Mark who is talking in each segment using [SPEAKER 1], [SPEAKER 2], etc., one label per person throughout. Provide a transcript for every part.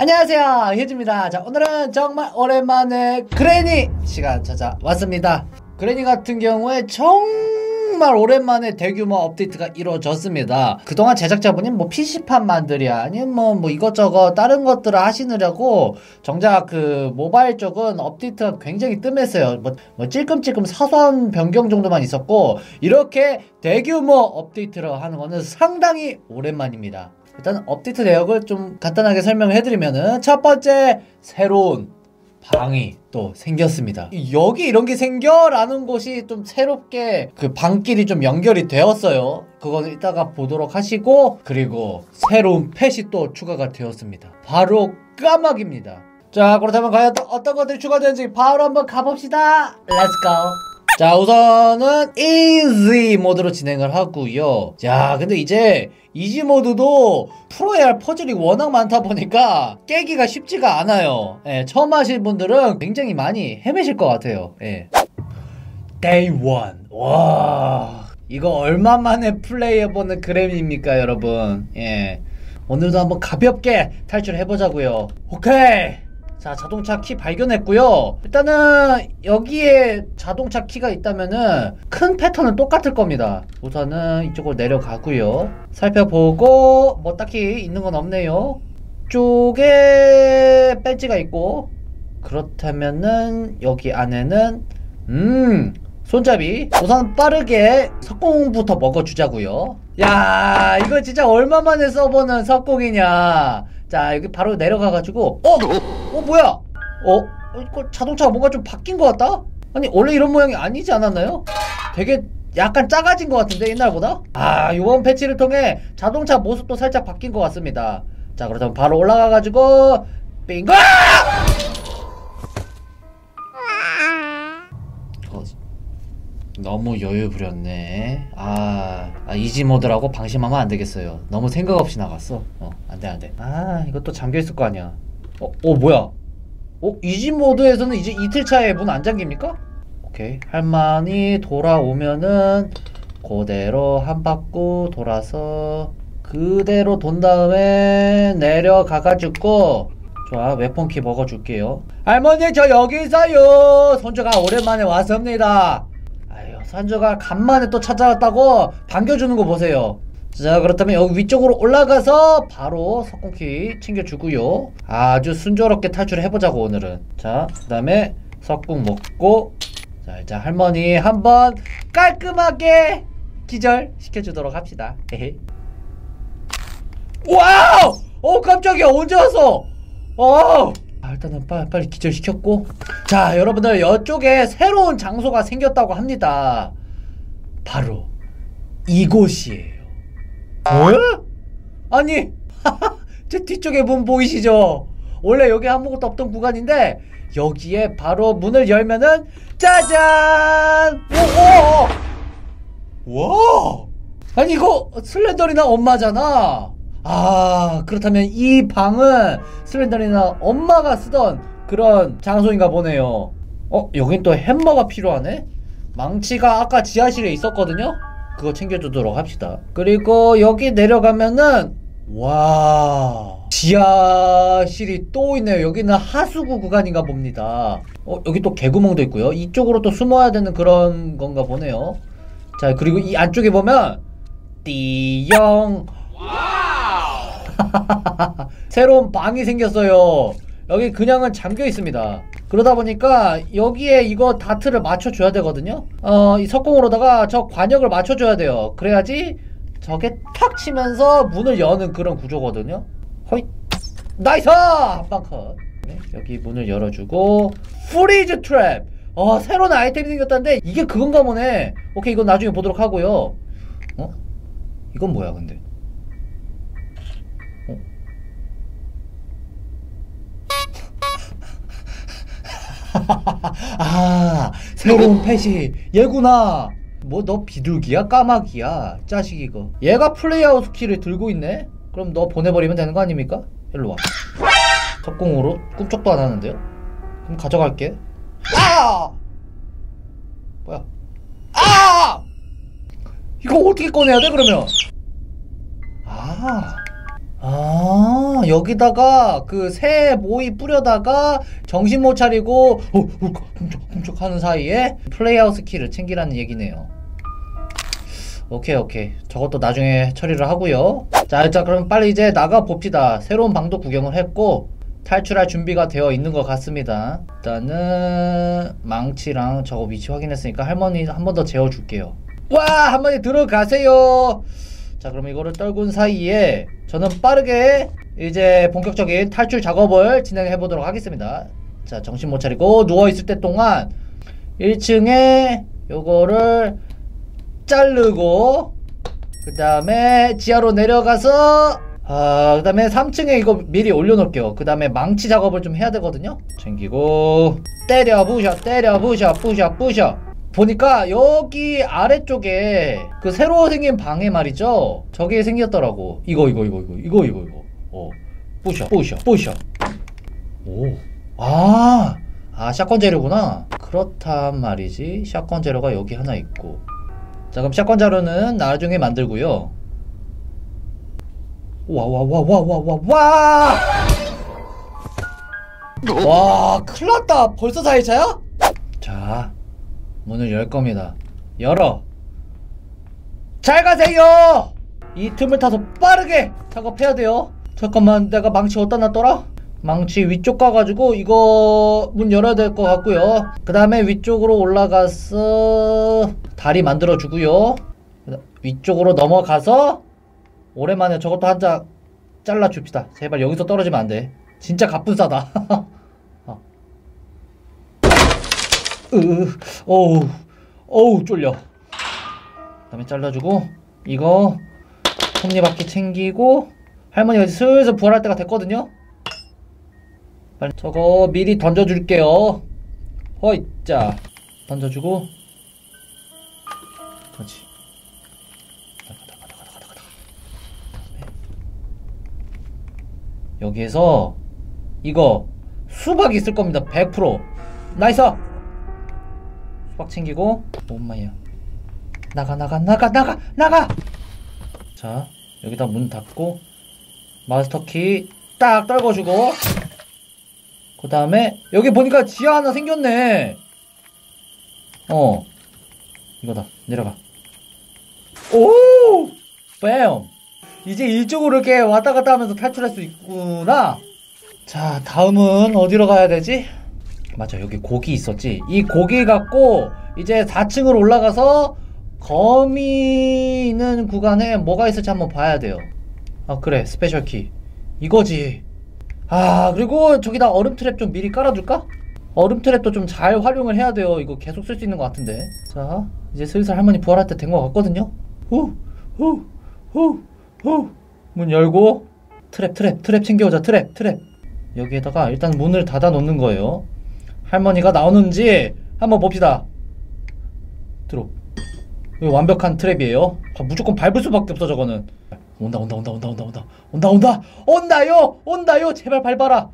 [SPEAKER 1] 안녕하세요. 혜주입니다. 자 오늘은 정말 오랜만에 그레니 시간 찾아왔습니다. 그레니 같은 경우에 정말 오랜만에 대규모 업데이트가 이루어졌습니다. 그동안 제작자분이 뭐 PC판 만들이야 아니면 뭐, 뭐 이것저것 다른 것들을 하시느라고 정작 그 모바일 쪽은 업데이트가 굉장히 뜸했어요. 뭐, 뭐 찔끔찔끔 사소한 변경 정도만 있었고 이렇게 대규모 업데이트를 하는 거는 상당히 오랜만입니다 일단 업데이트 내역을 좀 간단하게 설명을 해드리면은 첫 번째 새로운 방이 또 생겼습니다. 여기 이런 게 생겨 라는 곳이 좀 새롭게 그 방끼리 좀 연결이 되었어요. 그거는 이따가 보도록 하시고 그리고 새로운 pet이 또 추가가 되었습니다. 바로 까마귀입니다. 자 그렇다면 과연 또 어떤 것들이 추가되는지 바로 한번 가봅시다. Let's go. 자 우선은 easy 모드로 진행을 하고요. 자 근데 이제 easy 모드도 풀어야 할 퍼즐이 워낙 많다 보니까 깨기가 쉽지가 않아요. 예, 처음 하실 분들은 굉장히 많이 헤매실 것 같아요. 예. Day 1와 이거 얼마만에 플레이해보는 그램입니까 여러분? 예. 오늘도 한번 가볍게 탈출해보자고요. 오케이 자 자동차 키 발견했고요. 일단은 여기에 자동차 키가 있다면은 큰 패턴은 똑같을 겁니다. 우선은 이쪽으로 내려가고요. 살펴보고 뭐 딱히 있는 건 없네요. 쪽에 배지가 있고 그렇다면은 여기 안에는 음 손잡이. 우선 빠르게 석공부터 먹어주자고요. 야 이거 진짜 얼마만에 써보는 석공이냐 자 여기 바로 내려가가지고 어? 어 뭐야? 어? 이거 자동차가 뭔가 좀 바뀐 것 같다? 아니 원래 이런 모양이 아니지 않았나요? 되게 약간 작아진 것 같은데 옛날보다? 아 이번 패치를 통해 자동차 모습도 살짝 바뀐 것 같습니다 자 그렇다면 바로 올라가가지고 빙고! 너무 여유 부렸네. 아, 아 easy 모드라고 방심하면 안 되겠어요. 너무 생각 없이 나갔어. 어 안돼 안돼. 아 이것도 잠겨있을 거 아니야. 어, 어 뭐야? 어 easy 모드에서는 이제 이틀 차에 문 안 잠깁니까? 오케이. 할머니 돌아오면은 그대로 한 바퀴 돌아서 그대로 돈 다음에 내려가가지고 좋아 웨폰키 먹어줄게요. 할머니 저 여기 있어요. 손주가 오랜만에 왔습니다 손주가 간만에 또 찾아왔다고 반겨주는 거 보세요. 자 그렇다면 여기 위쪽으로 올라가서 바로 석궁키 챙겨주고요. 아주 순조롭게 탈출을 해보자고 오늘은. 자그 다음에 석궁 먹고 자 이제 할머니 한번 깔끔하게 기절 시켜주도록 합시다. 헤헤 wow! 어 깜짝이야. 언제 왔어? 어 아, 일단은 빨리, 빨리 기절시켰고 자 여러분들 이쪽에 새로운 장소가 생겼다고 합니다 바로 이곳이에요 어? 아니 제 뒤쪽에 문 보이시죠? 원래 여기 아무것도 없던 구간인데 여기에 바로 문을 열면은 짜잔! 오, 오, 오. 와! 아니 이거 슬렌더리나 엄마잖아. 아 그렇다면 이 방은 슬렌더리나 엄마가 쓰던 그런 장소인가 보네요. 어 여긴 또 햄머가 필요하네. 망치가 아까 지하실에 있었거든요. 그거 챙겨주도록 합시다. 그리고 여기 내려가면은 와 지하실이 또 있네요. 여기는 하수구 구간인가 봅니다. 어 여기 또 개구멍도 있고요. 이쪽으로 또 숨어야 되는 그런 건가 보네요. 자 그리고 이 안쪽에 보면 띠용 새로운 방이 생겼어요. 여기 그냥은 잠겨 있습니다. 그러다 보니까 여기에 이거 다트를 맞춰줘야 되거든요. 어, 이 석궁으로다가 저 과녁을 맞춰줘야 돼요. 그래야지 저게 탁 치면서 문을 여는 그런 구조거든요. 허이 nice! 한방 컷. 네, 여기 문을 열어주고 Freeze trap. 어, 새로운 아이템이 생겼다는데 이게 그건가 보네. 오케이, 이건 나중에 보도록 하고요. 어? 이건 뭐야, 근데? 어? 아, 새로운 pet이 얘구나. 뭐 너 비둘기야? 까마귀야? 짜식 이거. 얘가 playhouse 키를 들고 있네? 그럼 너 보내버리면 되는 거 아닙니까? 일로 와. 석공으로 꿈쩍도 안 하는데요? 그럼 가져갈게. 아! 뭐야? 아! 이거 어떻게 꺼내야 돼 그러면? 아. 아 여기다가 그 새 모이 뿌려다가 정신 못 차리고 어, 어 훔쳐 하는 사이에 플레이아웃 키를 챙기라는 얘기네요 오케이 오케이 저것도 나중에 처리를 하고요 자 일단 그럼 빨리 이제 나가 봅시다 새로운 방도 구경을 했고 탈출할 준비가 되어 있는 것 같습니다 일단은 망치랑 저거 위치 확인했으니까 할머니 한 번 더 재워줄게요 와 할머니 들어가세요 자 그럼 이거를 떨군 사이에 저는 빠르게 이제 본격적인 탈출 작업을 진행해 보도록 하겠습니다 자 정신 못 차리고 누워있을 때 동안 1층에 요거를 자르고 그 다음에 지하로 내려가서 아, 그 다음에 3층에 이거 미리 올려놓을게요. 그 다음에 망치 작업을 좀 해야 되거든요. 챙기고, 때려 부셔, 때려 부셔, 부셔, 부셔. 보니까 여기 아래쪽에 그 새로 생긴 방에 말이죠. 저게 생겼더라고. 이거, 이거, 이거, 이거, 이거, 이거, 이거. 어. 부셔, 부셔, 부셔. 오. 아, 아, 샷건 재료구나. 그렇단 말이지. 샷건 재료가 여기 하나 있고. 자, 그럼 샷건 자료는 나중에 만들고요. 와, 와, 와, 와, 와, 와, 와! 와, 큰일 났다. 벌써 4일차야? 자, 문을 열 겁니다. 열어. 잘 가세요! 이 틈을 타서 빠르게 작업해야 돼요. 잠깐만, 내가 망치 어디다 놨더라? 망치 위쪽 가가지고 이거 문 열어야 될 것 같고요. 그 다음에 위쪽으로 올라가서 다리 만들어 주고요. 위쪽으로 넘어가서 오랜만에 저것도 한 장 잘라 줍시다. 제발 여기서 떨어지면 안 돼. 진짜 가뿐싸다. 어. 으, 어우, 어우, 쫄려. 그 다음에 잘라주고, 이거, 톱니바퀴 챙기고, 할머니가 이제 슬슬 부활할 때가 됐거든요? 저거 미리 던져줄게요. 허이, 자, 던져주고, 그렇지. 여기에서 이거 수박 있을 겁니다. 100% nice! 수박 챙기고. 엄마야. 나가 나가 나가 나가 나가! 자 여기다 문 닫고 마스터키 딱 떨궈주고 그 다음에 여기 보니까 지하 하나 생겼네 어 이거다 내려가 오 뺨 이제 이쪽으로 이렇게 왔다 갔다 하면서 탈출할 수 있구나. 자, 다음은 어디로 가야 되지? 맞아, 여기 고기 있었지. 이 고기 갖고 이제 4층으로 올라가서 거미 있는 구간에 뭐가 있을지 한번 봐야 돼요. 아, 그래. Special 키. 이거지. 아, 그리고 저기다 얼음 trap 좀 미리 깔아둘까? 얼음 trap도 좀 잘 활용을 해야 돼요. 이거 계속 쓸 수 있는 것 같은데. 자, 이제 슬슬 할머니 부활할 때 된 것 같거든요. 후, 후, 후. 후! 문 열고 trap trap trap 챙겨오자 trap trap 여기에다가 일단 문을 닫아 놓는 거예요 할머니가 나오는지 한번 봅시다 들어 완벽한 trap이에요 무조건 밟을 수밖에 없어 저거는 온다 온다 온다 온다 온다 온다. 온다 온다! 온다요! 온다요! 제발 밟아라!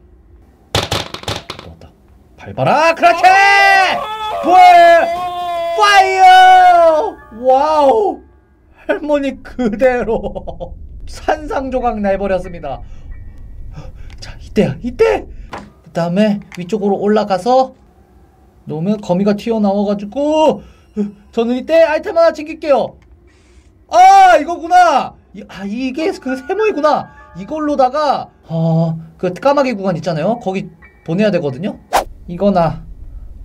[SPEAKER 1] 온다. 밟아라! 그렇지! 불 fire! Wow! 할머니 그대로! 산산조각 내버렸습니다. 자, 이때야, 이때! 그 다음에 위쪽으로 올라가서 놓으면 거미가 튀어나와가지고 저는 이때 아이템 하나 챙길게요. 아, 이거구나! 아, 이게 그 새 모이구나! 이걸로다가 어, 그 까마귀 구간 있잖아요. 거기 보내야 되거든요. 이거나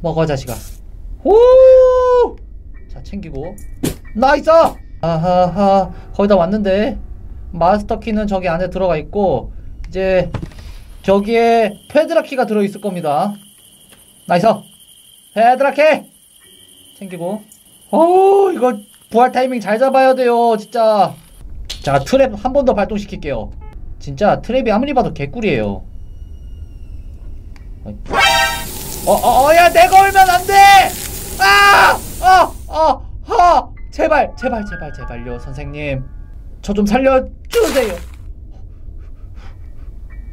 [SPEAKER 1] 먹어 자식아. 오! 자, 챙기고 nice! 아하하 거의 다 왔는데 마스터 키는 저기 안에 들어가 있고 이제 저기에 padlock 키가 들어있을 겁니다 nice padlock 키 챙기고 오 이거 부활 타이밍 잘 잡아야 돼요 진짜 자 trap 한 번 더 발동시킬게요 진짜 trap이 아무리 봐도 개꿀이에요 어어야 어, 내가 얼면 안 돼 아! 어! 어! 어! 제발 제발 제발 제발요 선생님 저 좀 살려주세요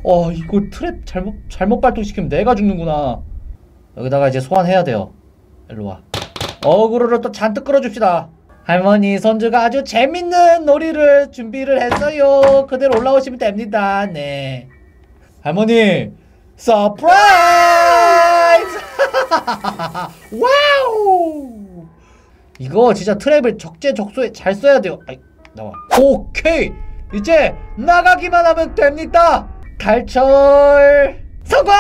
[SPEAKER 1] 어 이거 trap 잘못 잘못 발동시키면 내가 죽는구나 여기다가 이제 소환해야 돼요 일로 와 어그로를 또 잔뜩 끌어줍시다 할머니 손주가 아주 재밌는 놀이를 준비를 했어요. 그대로 올라오시면 됩니다. 네. 할머니 surprise! Wow! 이거 진짜 트랩을 적재적소에 잘 써야 돼요. 아이, 나와. 오케이! 이제 나가기만 하면 됩니다! 탈출! 성공!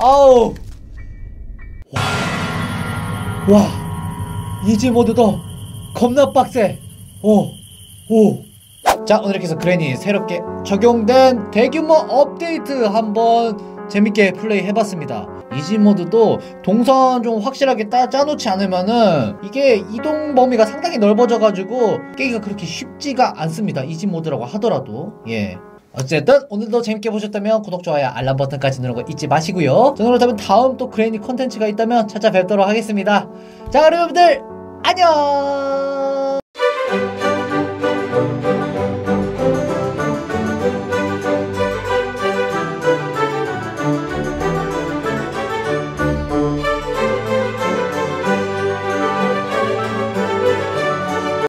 [SPEAKER 1] 아우! 와! 와! easy mode도 겁나 빡세! 오! 오! 자 오늘 이렇게 해서 그래니 새롭게 적용된 대규모 업데이트 한번 재밌게 플레이 해봤습니다 easy mode도 동선 좀 확실하게 따, 짜놓지 않으면은 이게 이동 범위가 상당히 넓어져 가지고 깨기가 그렇게 쉽지가 않습니다 easy mode라고 하더라도 예 어쨌든 오늘도 재밌게 보셨다면 구독, 좋아요, 알람 버튼까지 누르는 거 잊지 마시고요. 자 그렇다면 다음 또 그래니 컨텐츠가 있다면 찾아뵙도록 하겠습니다. 자 여러분들 안녕